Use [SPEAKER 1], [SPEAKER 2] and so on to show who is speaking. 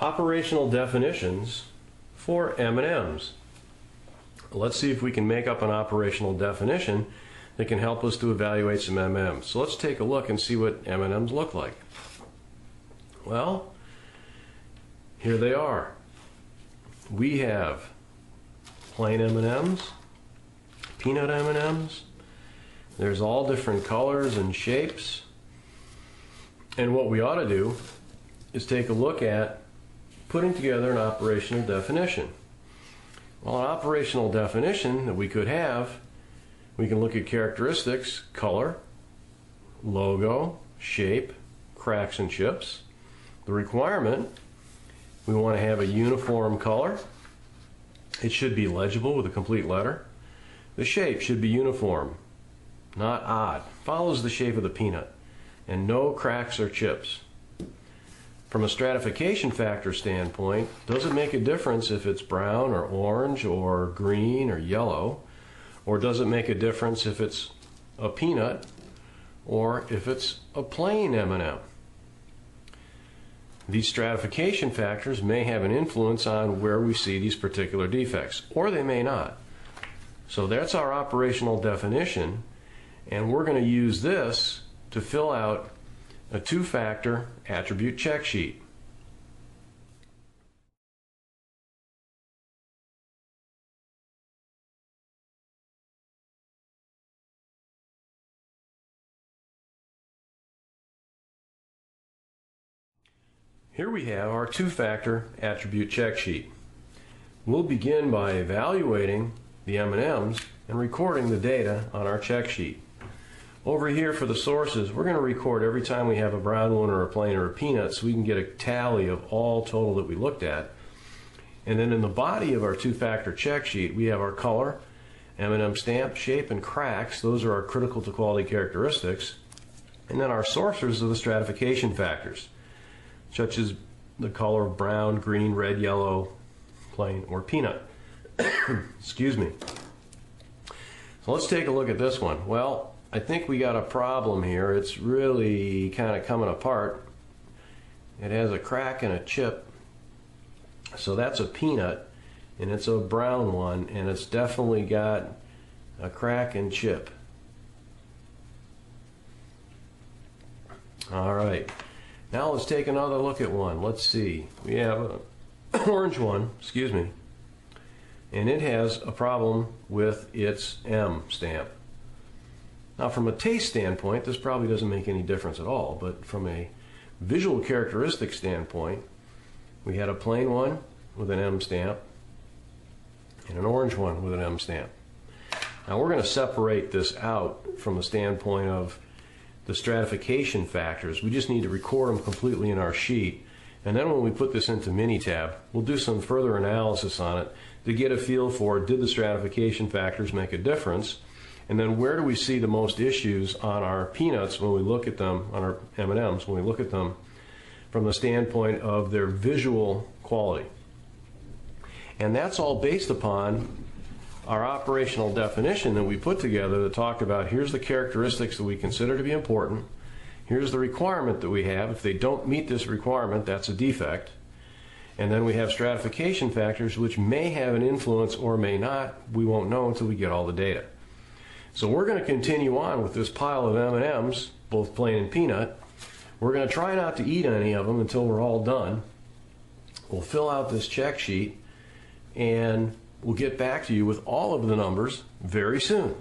[SPEAKER 1] operational definitions for M&Ms. Let's see if we can make up an operational definition that can help us to evaluate some M&Ms. So let's take a look and see what M&Ms look like. Well, here they are. We have plain M&Ms, peanut M&Ms. There's all different colors and shapes. And what we ought to do is take a look at putting together an operational definition. Well, an operational definition that we could have, we can look at characteristics, color, logo, shape, cracks and chips. The requirement, we want to have a uniform color. It should be legible with a complete letter. The shape should be uniform, not odd. Follows the shape of the peanut. And no cracks or chips. From a stratification factor standpoint, does it make a difference if it's brown or orange or green or yellow? Or does it make a difference if it's a peanut or if it's a plain M&M? These stratification factors may have an influence on where we see these particular defects, or they may not. So that's our operational definition, and we're going to use this to fill out a two-factor attribute check sheet. Here we have our two-factor attribute check sheet. We'll begin by evaluating the M&Ms and recording the data on our check sheet. Over here for the sources, we're going to record every time we have a brown one or a plain or a peanut so we can get a tally of all total that we looked at. And then in the body of our two-factor check sheet, we have our color, M&M stamp, shape, and cracks. Those are our critical to quality characteristics. And then our sources are the stratification factors such as the color of brown, green, red, yellow, plain, or peanut. Excuse me. So let's take a look at this one. Well, I think we got a problem here. It's really kind of coming apart. It has a crack and a chip. So that's a peanut, and it's a brown one, and it's definitely got a crack and chip. All right. Now let's take another look at one. Let's see. We have an orange one, excuse me, and it has a problem with its M stamp. Now from a taste standpoint, this probably doesn't make any difference at all, but from a visual characteristic standpoint, we had a plain one with an M stamp and an orange one with an M stamp. Now we're going to separate this out from the standpoint of the stratification factors. We just need to record them completely in our sheet. And then when we put this into Minitab, we'll do some further analysis on it to get a feel for did the stratification factors make a difference? And then where do we see the most issues on our peanuts when we look at them, on our M&Ms, when we look at them from the standpoint of their visual quality. And that's all based upon our operational definition that we put together that talked about here's the characteristics that we consider to be important, here's the requirement that we have. If they don't meet this requirement, that's a defect. And then we have stratification factors which may have an influence or may not. We won't know until we get all the data. So we're going to continue on with this pile of M&Ms, both plain and peanut. We're going to try not to eat any of them until we're all done. We'll fill out this check sheet and We'll get back to you with all of the numbers very soon.